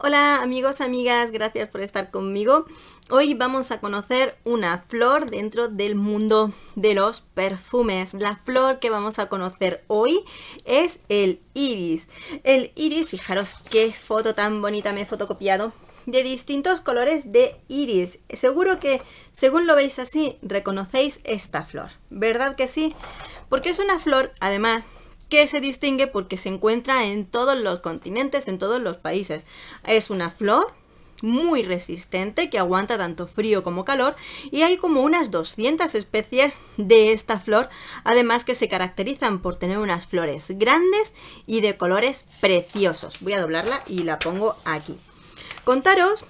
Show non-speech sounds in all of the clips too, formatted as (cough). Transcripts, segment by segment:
Hola amigos, amigas, gracias por estar conmigo. Hoy vamos a conocer una flor dentro del mundo de los perfumes. La flor que vamos a conocer hoy es el iris. El iris, fijaros qué foto tan bonita me he fotocopiado de distintos colores de iris. Seguro que según lo veis así reconocéis esta flor, ¿verdad que sí? Porque es una flor, además, que se distingue porque se encuentra en todos los continentes, en todos los países. Es una flor muy resistente que aguanta tanto frío como calor y hay como unas 200 especies de esta flor además que se caracterizan por tener unas flores grandes y de colores preciosos voy a doblarla y la pongo aquí contaros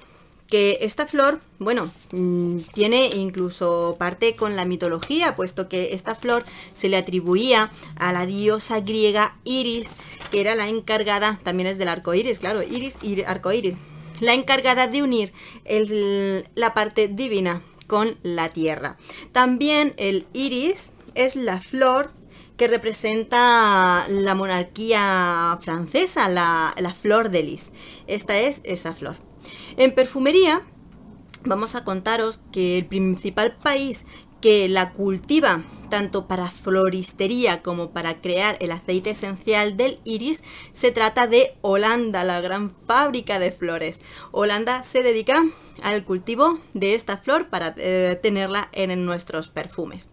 que esta flor, bueno, mm, tiene incluso parte con la mitología, puesto que esta flor se le atribuía a la diosa griega Iris, que era la encargada, también es del arco iris, claro, Iris y arco iris, la encargada de unir la parte divina con la tierra. También el iris es la flor que representa la monarquía francesa, la, la flor de lis. Esta es esa flor. En perfumería vamos a contaros que el principal país que la cultiva tanto para floristería como para crear el aceite esencial del iris, se trata de Holanda, la gran fábrica de flores. Holanda se dedica al cultivo de esta flor para eh, tenerla en nuestros perfumes.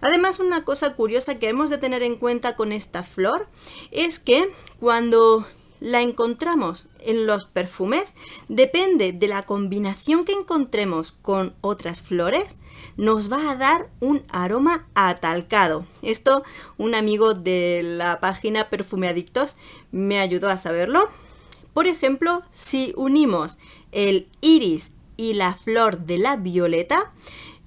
Además, una cosa curiosa que hemos de tener en cuenta con esta flor es que cuando la encontramos en los perfumes depende de la combinación que encontremos con otras flores, nos va a dar un aroma atalcado. Esto un amigo de la página Perfume Adictos me ayudó a saberlo. Por ejemplo, si unimos el iris y la flor de la violeta,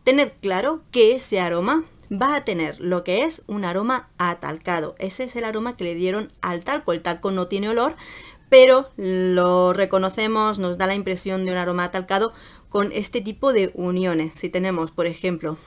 tened claro que ese aroma va a tener lo que es un aroma atalcado. Ese es el aroma que le dieron al talco. El talco no tiene olor, pero lo reconocemos, nos da la impresión de un aroma atalcado con este tipo de uniones. Si tenemos, por ejemplo,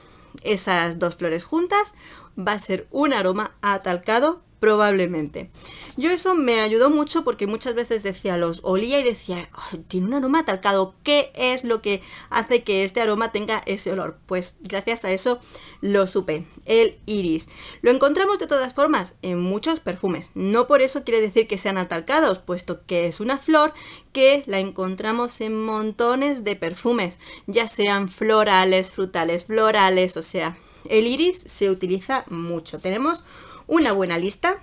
esas dos flores juntas, va a ser un aroma atalcado probablemente. Yo eso me ayudó mucho porque muchas veces decía, los olía y decía, tiene un aroma atalcado, ¿qué es lo que hace que este aroma tenga ese olor? Pues gracias a eso lo supe, el iris. Lo encontramos de todas formas en muchos perfumes, no por eso quiere decir que sean atalcados, puesto que es una flor que la encontramos en montones de perfumes, ya sean florales, frutales, florales, o sea, el iris se utiliza mucho. Tenemos una buena lista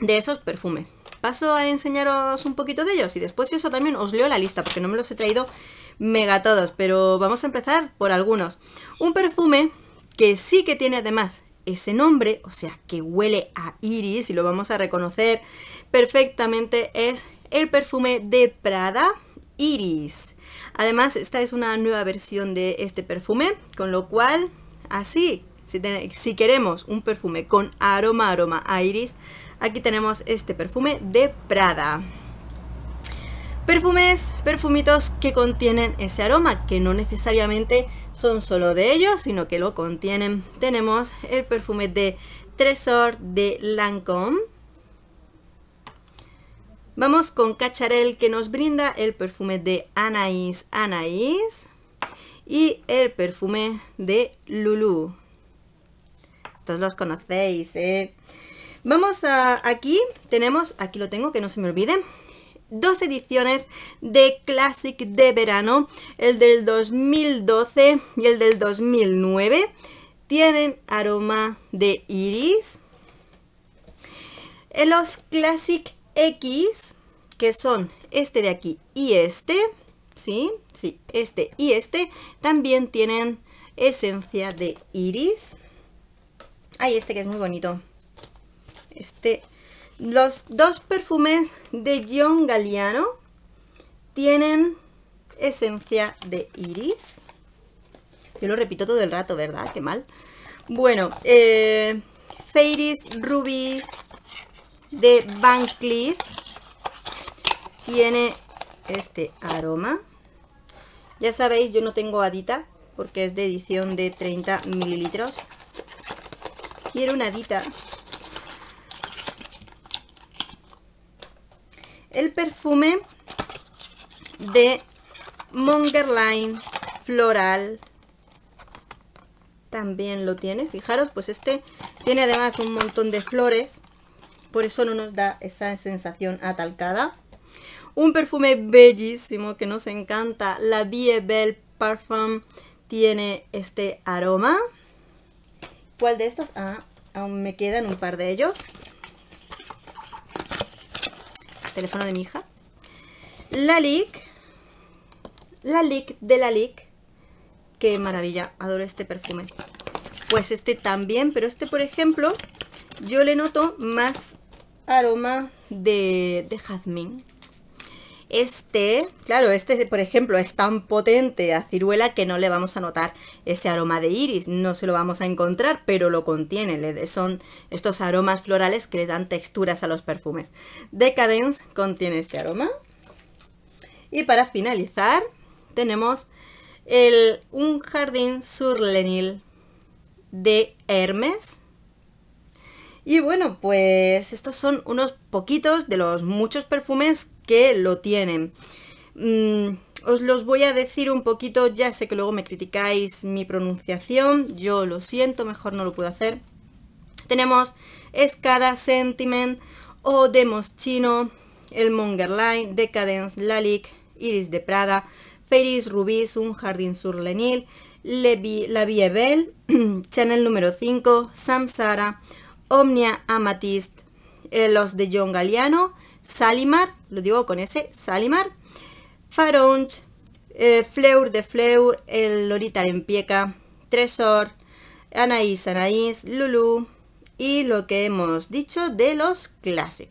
de esos perfumes. Paso a enseñaros un poquito de ellos y después eso también os leo la lista porque no me los he traído mega todos, pero vamos a empezar por algunos. Un perfume que sí que tiene además ese nombre, o sea, que huele a iris y lo vamos a reconocer perfectamente, es el perfume de Prada Iris. Además, esta es una nueva versión de este perfume, con lo cual, así si, queremos un perfume con aroma, aroma iris, aquí tenemos este perfume de Prada. Perfumes, perfumitos que contienen ese aroma, que no necesariamente son solo de ellos, sino que lo contienen. Tenemos el perfume de Tresor de Lancôme. Vamos con Cacharel que nos brinda el perfume de Anaïs Anaïs y el perfume de Lulu. Todos los conocéis, ¿eh? Vamos a... Aquí tenemos, aquí lo tengo, que no se me olvide, dos ediciones de Classic de verano, el del 2012 y el del 2009. Tienen aroma de iris. En los Classic X, que son este de aquí y este, ¿sí? Sí, este y este, también tienen esencia de iris. Ay, este que es muy bonito. Este, los dos perfumes de John Galliano tienen esencia de iris. Yo lo repito todo el rato, ¿verdad? Qué mal. Bueno, eh, Fairies Ruby de Van tiene este aroma. Ya sabéis, yo no tengo adita porque es de edición de 30 mililitros. Quiero una dita. El perfume de Mongerline Floral. También lo tiene, fijaros, pues este tiene además un montón de flores, por eso no nos da esa sensación atalcada. Un perfume bellísimo que nos encanta, la Vie Belle Parfum, tiene este aroma. ¿Cuál de estos? Ah, aún me quedan un par de ellos. Teléfono de mi hija. La Lick. La Lick de la Lick. Qué maravilla, adoro este perfume. Pues este también, pero este por ejemplo, yo le noto más aroma de, de jazmín. Este, claro, este por ejemplo es tan potente a ciruela que no le vamos a notar ese aroma de iris, no se lo vamos a encontrar, pero lo contiene, son estos aromas florales que le dan texturas a los perfumes. Decadence contiene este aroma. Y para finalizar tenemos el, un jardín sur Lenil de Hermes y bueno, pues estos son unos poquitos de los muchos perfumes que lo tienen. Mm, os los voy a decir un poquito, ya sé que luego me criticáis mi pronunciación, yo lo siento, mejor no lo puedo hacer. Tenemos Escada, Sentiment, O de Moschino, El Mongerline, Decadence, Lalique, Iris de Prada, Feris Rubis, Un Jardín sur Lenil, La Vie Belle, (clears throat) Chanel número 5, Samsara, Omnia Amatist, eh, los de John Galliano, Salimar, lo digo con ese, Salimar, Faronch, eh, Fleur de Fleur, el Lorita Lempieca, Tresor, Anaís Anaís, Lulu y lo que hemos dicho de los Classic.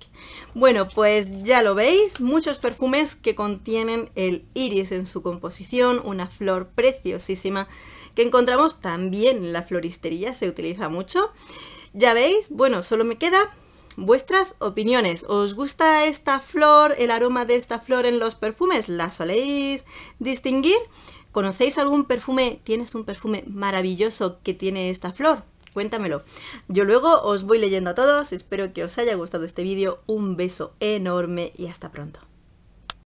Bueno, pues ya lo veis, muchos perfumes que contienen el iris en su composición, una flor preciosísima que encontramos también en la floristería, se utiliza mucho. Ya veis, bueno, solo me queda vuestras opiniones. ¿Os gusta esta flor, el aroma de esta flor en los perfumes? ¿La soléis distinguir? ¿Conocéis algún perfume? ¿Tienes un perfume maravilloso que tiene esta flor? Cuéntamelo. Yo luego os voy leyendo a todos. Espero que os haya gustado este vídeo. Un beso enorme y hasta pronto.